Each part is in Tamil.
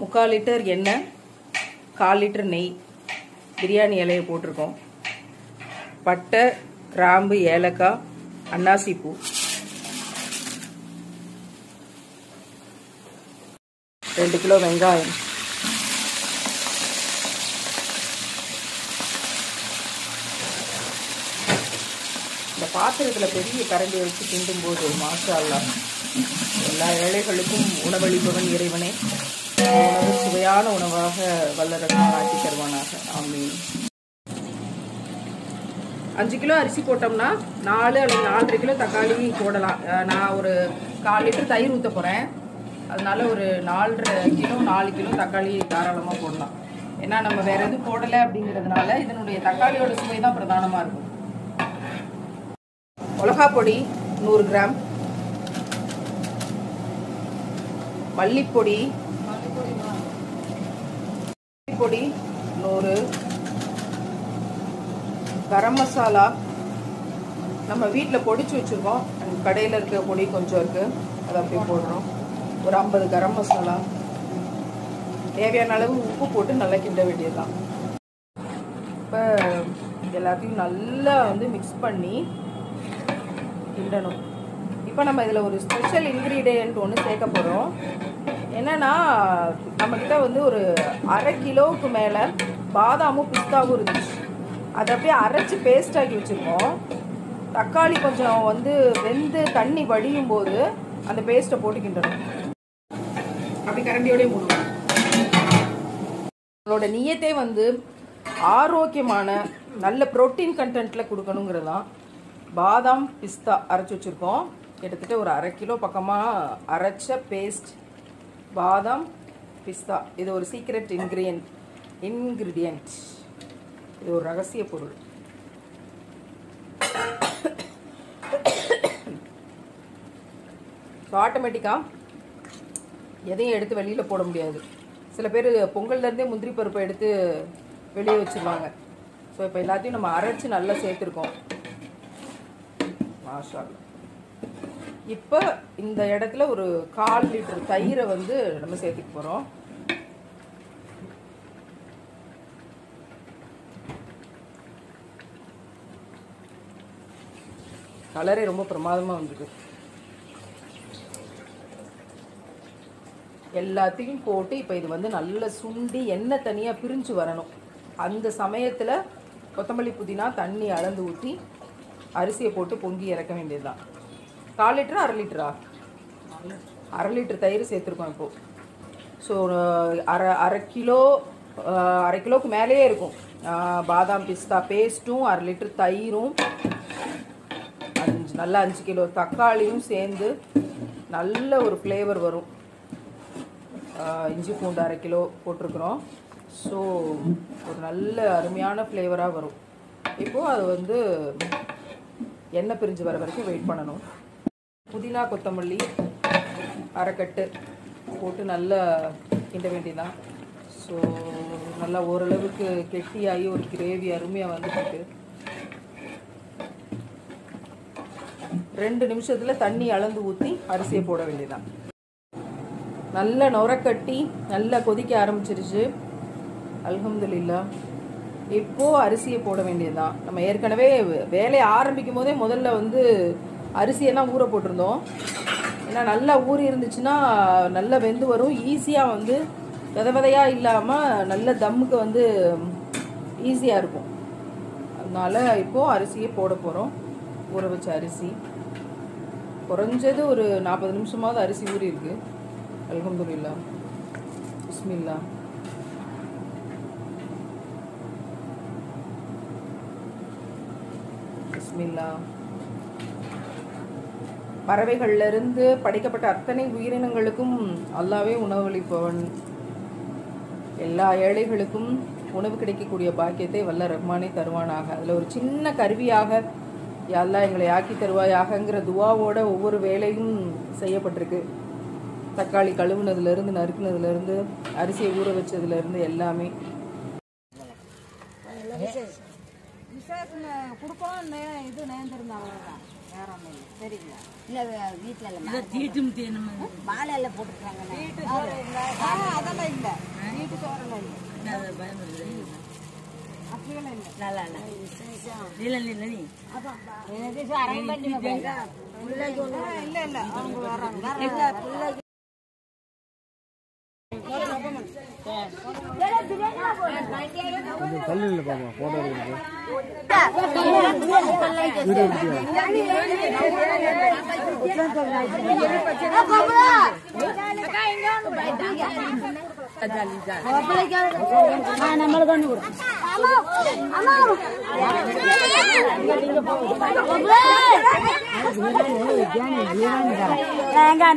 முக்கால் லிட்டர் எண்ணெய் கால் லிட்டர் நெய் பிரியாணி இலையை போட்டிருக்கோம். பட்டை கிராம்பு ஏலக்காய் அன்னாசிப்பூ ரெண்டு கிலோ வெங்காயம். இந்த பாத்திரத்தில் பெரிய கரண்டியை வச்சு கிண்டும் போது மாஷா எல்லா ஏழைகளுக்கும் உணவளிப்பவன் இறைவனே. உணவு சுவையான உணவாக வல்லரசமாக ஆக்கி தருவானாக. ஆமீன். அஞ்சு கிலோ அரிசி போட்டோம்னா நாலு அல்லது நாலரை கிலோ தக்காளி போடலாம். நான் ஒரு கால் லிட்டர் தயிர் ஊற்ற போகிறேன் அதனால ஒரு நாலரை கிலோ நாலு கிலோ தக்காளி தாராளமாக போடலாம். ஏன்னா நம்ம வேற எதுவும் போடலை அப்படிங்கிறதுனால இதனுடைய தக்காளியோட சுவை தான் பிரதானமாக இருக்கும். மிளகா பொடி நூறு கிராம். மல்லிப்பொடி பொடி நூறு. கரம் மசாலா. நம்ம வீட்டில் பொடிச்சு வச்சுருக்கோம். கடையில் இருக்க பொடி கொஞ்சம் இருக்குது அதை அப்படியே போடுறோம். ஒரு ஐம்பது கரம் மசாலா. தேவையான அளவு உப்பு போட்டு நல்லா கிண்ட வேண்டியதுதான். இப்போ எல்லாத்தையும் நல்லா வந்து மிக்ஸ் பண்ணி கிண்டணும். இப்போ நம்ம இதில் ஒரு ஸ்பெஷல் இன்க்ரீடியன்ட் ஒன்று சேர்க்க போகிறோம் என்னென்னா நம்மக்கிட்ட வந்து ஒரு அரை கிலோவுக்கு மேலே பாதாமும் பிஸ்தாவும் இருந்துச்சு. அதை அப்படியே அரைச்சி பேஸ்ட் ஆக்கி வச்சுருக்கோம். தக்காளி கொஞ்சம் வந்து வெந்து தண்ணி வடியும் போது அந்த பேஸ்ட்டை போட்டு அப்படி கரண்டியோடய மூடுவோம் நம்மளோட நியத்தே வந்து ஆரோக்கியமான நல்ல புரோட்டீன் கண்டென்ட்டில் கொடுக்கணுங்கிறது தான் பாதாம் பிஸ்தா அரைச்சி வச்சுருக்கோம். கிட்டத்தட்ட ஒரு அரை கிலோ பக்கமாக அரைச்ச பேஸ்ட் பாதாம் பிஸ்தா. இது ஒரு சீக்ரெட் இன்க்ரீடியன்ட் இன்க்ரீடியன்ட் இது ஒரு ரகசிய பொருள். ஸோ ஆட்டோமேட்டிக்காக எதையும் எடுத்து வெளியில் போட முடியாது. சில பேர் பொங்கல்லேருந்தே முந்திரி பருப்பை எடுத்து வெளியே வச்சுருவாங்க. ஸோ இப்போ எல்லாத்தையும் நம்ம அரைச்சி நல்லா சேர்த்துருக்கோம். மாஷா இப்போ இந்த இடத்துல ஒரு கால் லிட்டர் தயிரை வந்து நம்ம சேர்த்துக்க போகிறோம் கலரே ரொம்ப பிரமாதமாக வந்துருக்கு. எல்லாத்தையும் போட்டு இப்போ இது வந்து நல்ல சுண்டி எண்ணெய் தனியாக பிரிஞ்சு வரணும். அந்த சமயத்தில் கொத்தமல்லி புதினா தண்ணி அளந்து ஊற்றி அரிசியை போட்டு பொங்கி இறக்க வேண்டியதுதான். கால் லிட்டரா அரை லிட்டரா? அரை லிட்டர் தயிர் சேர்த்துருக்கோம் இப்போது ஸோ அரை அரை கிலோ அரை கிலோவுக்கு மேலேயே இருக்கும். பாதாம் பிஸ்தா பேஸ்ட்டும் அரை லிட்டர் தயிரும் அஞ்சு நல்லா அஞ்சு கிலோ தக்காளியும் சேர்ந்து நல்ல ஒரு ஃப்ளேவர் வரும். இஞ்சி பூண்டு அரை கிலோ போட்டிருக்கிறோம். ஸோ ஒரு நல்ல அருமையான ஃப்ளேவராக வரும். இப்போது அது வந்து எண்ணெய் பிரிஞ்சு வர வரைக்கும் வெயிட் பண்ணணும். புதினா கொத்தமல்லி அரைக்கட்டு போட்டு நல்லா கிண்ட வேண்டியதான் ஸோ நல்லா ஓரளவுக்கு கெட்டியாகி ஒரு கிரேவி அருமையாக வந்துட்டு ரெண்டு நிமிஷத்தில் தண்ணி அளந்து ஊற்றி அரிசியை போட வேண்டியதான் நல்லா நுரக்கட்டி நல்லா கொதிக்க ஆரம்பிச்சிருச்சு. அல்ஹம்துலில்லா இப்போ அரிசியை போட வேண்டியதுதான் நம்ம ஏற்கனவே வே- வேலையை ஆரம்பிக்கும் போதே முதல்ல வந்து அரிசியெல்லாம் ஊற போட்டிருந்தோம். ஏன்னா நல்லா ஊறி இருந்துச்சுன்னா நல்லா வெந்து வரும். ஈஸியாக வந்து வித விதையாக இல்லாமல் நல்ல தம்முக்கு வந்து ஈஸியாக இருக்கும். அதனால் இப்போது அரிசியை போட போகிறோம் ஊற வச்ச அரிசி. குறைஞ்சது ஒரு நாற்பது நிமிஷமாவது அரிசி ஊறி இருக்குது அலகம்துல்லா பிஸ்மில்லா பிஸ்மில்லா. பறவைகள்லேருந்து படைக்கப்பட்ட அத்தனை உயிரினங்களுக்கும் அல்லாவே உணவளிப்பவன். எல்லா ஏழைகளுக்கும் உணவு கிடைக்கக்கூடிய பாக்கியத்தை வல்ல ரஹ்மானே தருவானாக. அதில் ஒரு சின்ன கருவியாக எல்லாம் எங்களை ஆக்கி தருவாயாகங்கிற துவாவோட ஒவ்வொரு வேலையும் செய்யப்பட்டிருக்கு. தக்காளி கழுவுனதுலேருந்து நறுக்குனதுலேருந்து அரிசியை ஊற வச்சதுலேருந்து எல்லாமே. விசேஷம் கொடுக்குறோம் இது நேர்ந்துருந்தாங்க வேற ஒன்றும் சரிங்களா? இல்லை வீட்டில் இல்லை தீட்டும் தேனும் மாலை எல்லாம் போட்டுக்கிறாங்க அதான் அரேஞ்ச் பண்ணி இல்லை Jangan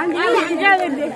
अंजलि